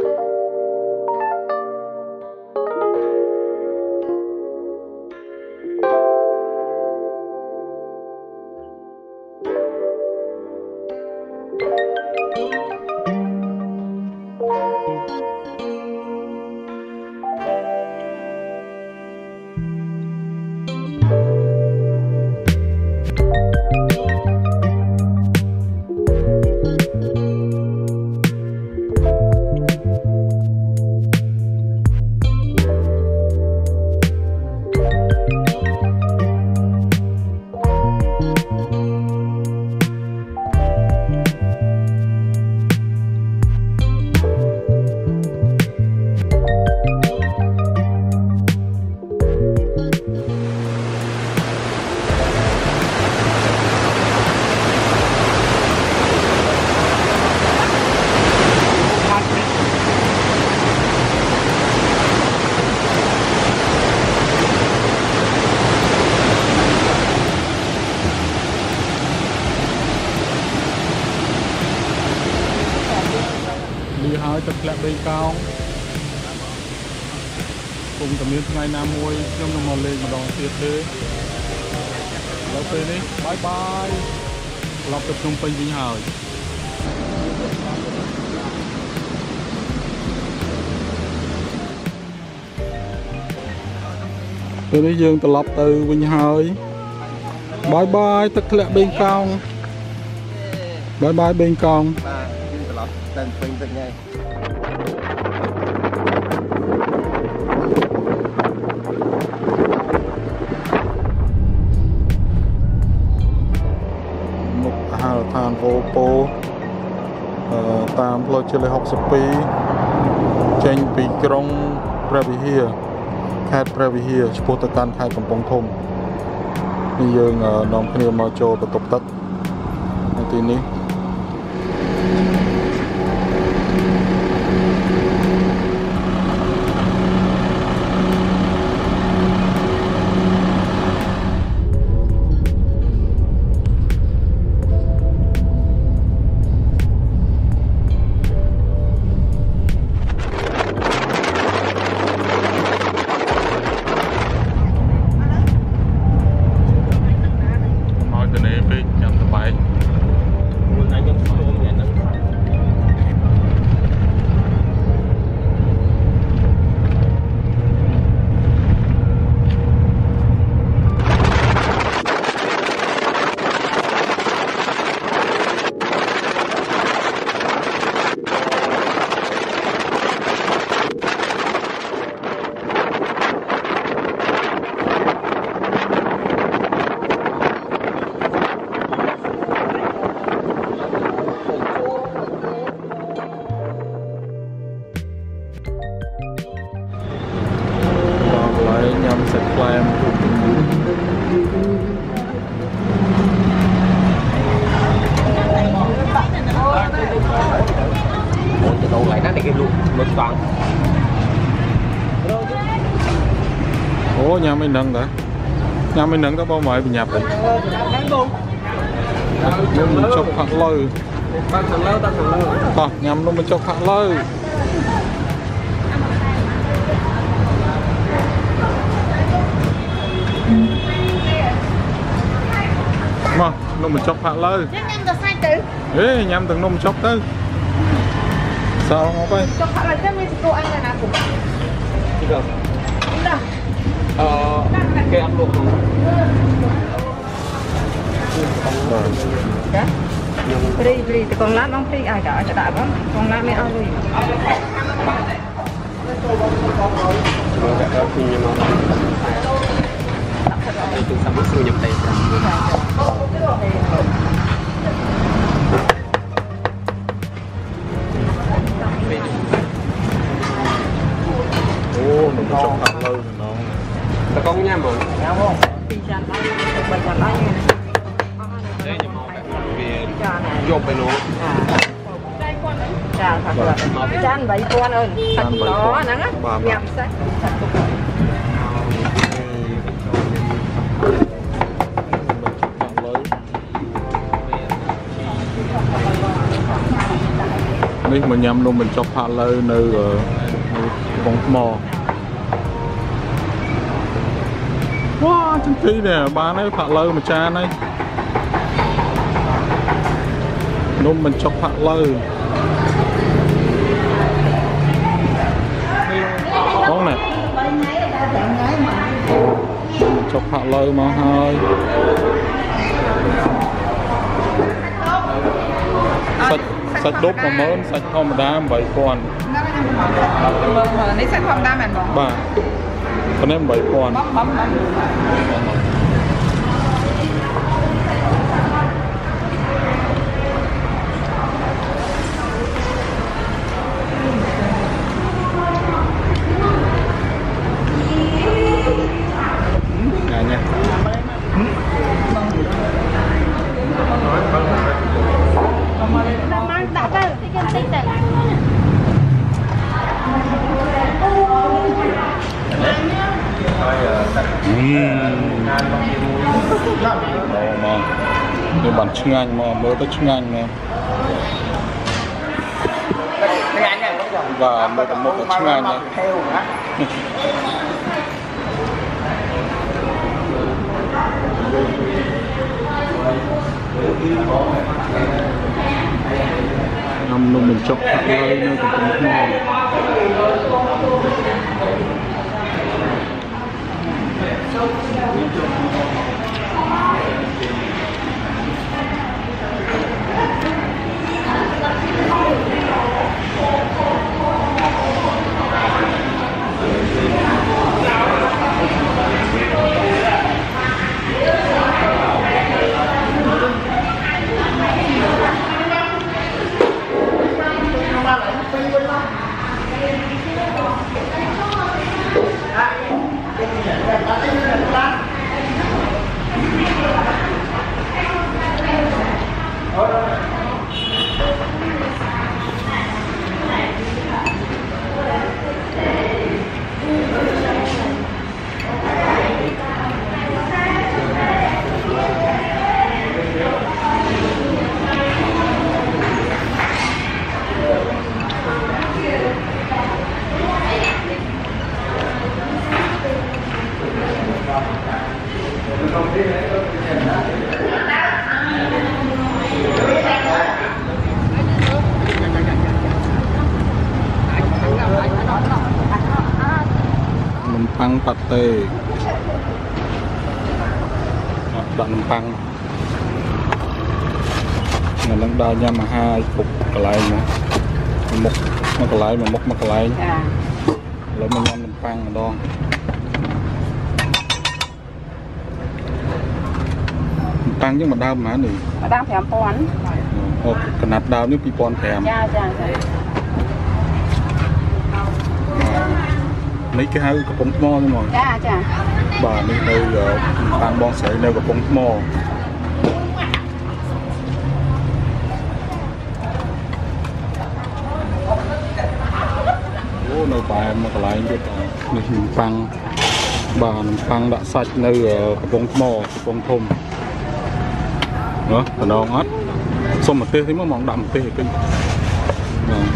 លី គុំតែមានថ្ងៃណាមួយខ្ញុំនឹងមកលេងម្ដងទៀតទេដល់ពេលនេះបាយបាយត្រឡប់ទៅភ្នំពេញវិញហើយពេលនេះយើងត្រឡប់ទៅវិញហើយបាយបាយទឹកធ្លាក់បេងកោងបាយបាយបេងកោងបាទយើងត្រឡប់ទៅពេញវិញហើយ អូប៉ូអឺតាមផ្លូវជាតិលេខ62ចេញពីក្រុងព្រះវិហារខេត្តព្រះវិហារឆ្ពោះទៅកាន់ខេត្តកំពង់ធំនេះយើងអឺនាំគ្នាមកចូលបន្ទប់ទឹកនៅទីនេះ អូញ៉ាំអីហ្នឹងតាញ៉ាំអីហ្នឹងទៅបងមកឲ្យបញ្ញាប់ទៅនំបញ្ចុកផាក់លើបាទខាងលើតាខាងលើតោះញ៉ាំនំបញ្ចុកផាក់លើមក អញណាគុំទីកណាអឺគេអត់លក់ក្នុងបាទចាព្រីព្រីតកងឡានបងព្រីអាចអាចដាក់បងកងឡានមានអស់លុយចូលតែដល់ខ្ញុំមកតែទូសាំស្រួលខ្ញុំតែអូនំបញ្ចុកផាក់លើណងតកងញ៉ាំហ្មងពីចានដល់បីចានដល់តែខ្ញុំមកតែវាចានយកទៅនោះចាថាគាត់ចាន8000អើសាច់ឡហ្នឹងញ៉ាំសា ច់សាច់ទុកនំបញ្ចុកផាក់លើនេះមកញ៉ាំនំបញ្ចុកផាក់លើនៅអឺនៅកំពង់ថ្មវ៉ា ចន្ទីនេះបានហើយផាក់លើមួយចានហើយនំបញ្ចុកផាក់លើបងណាបញ្ចុកផាក់លើមកហើយសាច់សាច់ដប់10000សាច់ធម្មតា8000មើលមើលនេះសាច់ធម្មតាមែនបងបាទ ប៉ុណ្ណេះ8000បងបងបងញ៉ាញ៉ា Mang đã tới cái chân tích tới អឺមក នេះបានឆ្ងាញ់មកមើលទៅឆ្ងាញ់មក Cái anh này đúng rồi បាទមើលទៅមុខទៅឆ្ងាញ់ បញ្ចុកផាក់លើនៅកំពង់ថ្មនំប៉័ងប៉ាតេអត់ដាក់នំប៉័ងនៅនឹងដល់ញ៉ាំអាហារពុកកន្លែងណាមុខមកកន្លែងមកមុខមកកន្លែងចាឥឡូវមកញ៉ាំនំប៉័ងម្ដងនំប៉័ងយើងមកដើមប៉ុន្មាននេះមកដាំ5000អូកណាត់ដើមនេះ2005ចាចាចា នេះគេហៅកំពង់ថ្មហ្នឹងហ្មងចាចាបាទនេះនៅតាមបងស្រីនៅកំពង់ថ្មអូនៅបែរមកកន្លែងទៀតនេះនំប៉័ងបាទនំប៉័ងដាក់សាច់នៅកំពង់ថ្មកំពង់ធំណ៎តំណងអត់សុំម្ទេសនេះមកមកដាក់ម្ទេសឲ្យពេញបាទ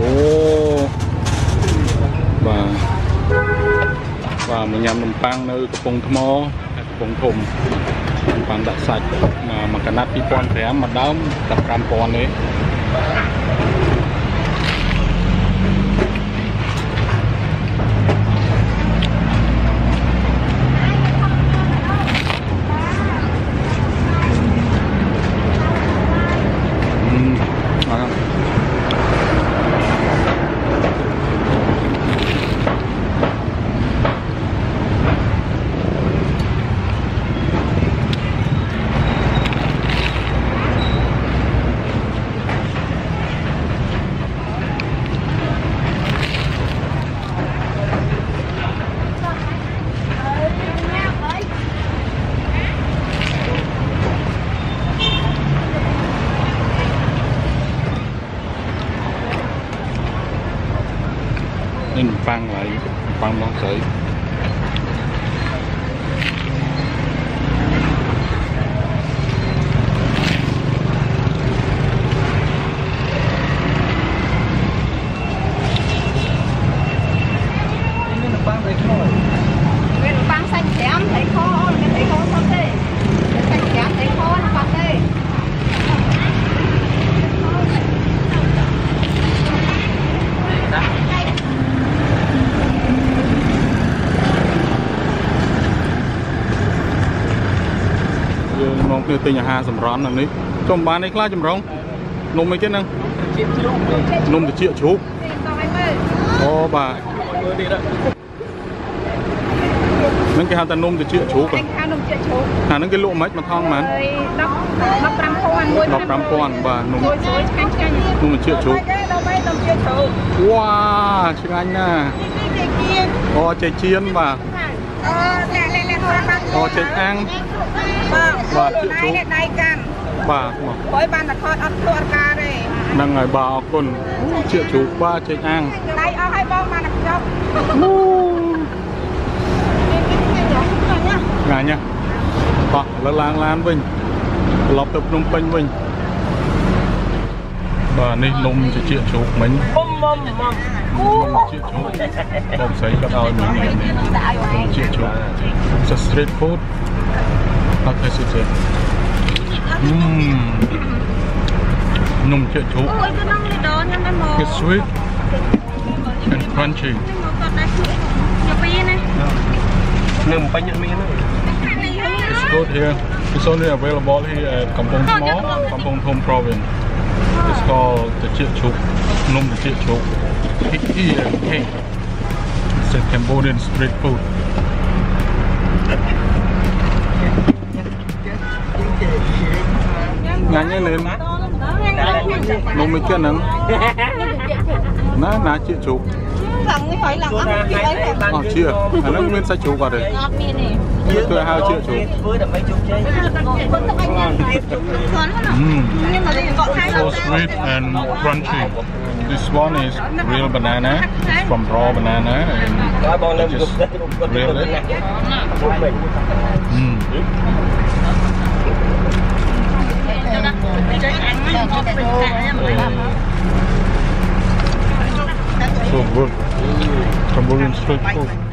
អូ បាទបាទមកញ៉ាំនំប៉័ងនៅកំពង់ថ្មកំពង់ធំនំប៉័ងដាក់សាច់មកមួយកណាត់2005មួយដើម15000ទេអឺអត់ នេះនំប៉័ងឡើយនំប៉័ងបងស្រី គ្នាទិញអាហារសម្រន់ហ្នឹងនេះចំបាននេះខ្លះចម្រងនំអីគេហ្នឹងនំត្រចៀកជ្រូកដល់ឲ្យមើលអូបាទហ្នឹងគេហៅថានំត្រចៀកជ្រូកឯងខាងនំជាជ្រូកអាហ្នឹងគេលក់មិនខ្មិចមួយថងហ្មងហើយ10 15000មួយ15000បាទនំជួយជួយឆ្ងាញ់ឆ្ងាញ់នំត្រចៀកជ្រូកគេដល់បីនំជាជ្រូកវ៉ាឆ្ងាញ់ណាស់នេះគេគៀនអូចេកជៀនបាទអឺលាក់លាក់លាក់ខ្លួនបានអូចេកអាំង បាទបាទខ្លួនឯងនេះដៃកាន់បាទមកព្រោះបានតែថតអត់ធ្វើអត់ការទេហ្នឹងហើយបាទអរគុណជៀកជ្រូកបាទចេកអាំងដៃអស់ឲ្យបងបានតែខ្ញុំងាញ់ណាបោះលើឡើងឡានវិញត្រឡប់ទៅភ្នំពេញវិញបាទនេះនំជាជៀកជ្រូកមិញមុំមុំមុំនំជាជ្រូកបងស្រីគាត់ឲ្យមិញនេះនំជាជ្រូក It's a street food How tastes it? អឺនំជាជ្រូកអូយគឺនំនេះដល់ញ៉ាំបានមក It's sweet and crunchy មកគាត់ដែរយកពីណានៅពេញអត់មានទេ It's good here It's only available here at Kampong Small Kampong Thom province It's called the Chiet Chuk Num the Chiet Chuk Here hey It's a Cambodian street food ញ៉ាញ់ហ្នឹងលេននំមិនគិនហ្នឹងណាណាជាជ្រូកឡងនេះហើយឡងអត់ពីអីទេអស់ជាអាហ្នឹងមានសាច់ជ្រូកអត់ទេអត់មានទេគឺហៅជាជ្រូកធ្វើដើម្បីជោគជ័យគាត់ទៅញ៉ាំគាត់ណា Mm. ញ៉ាំមកលេងកក់ខាង So sweet and crunchy. This one is real banana from raw banana ហើយបងនៅ and គប់ just ទៅគប់ទៅ real it. មុំពេញ Mm. ចេញអញមកពេញកា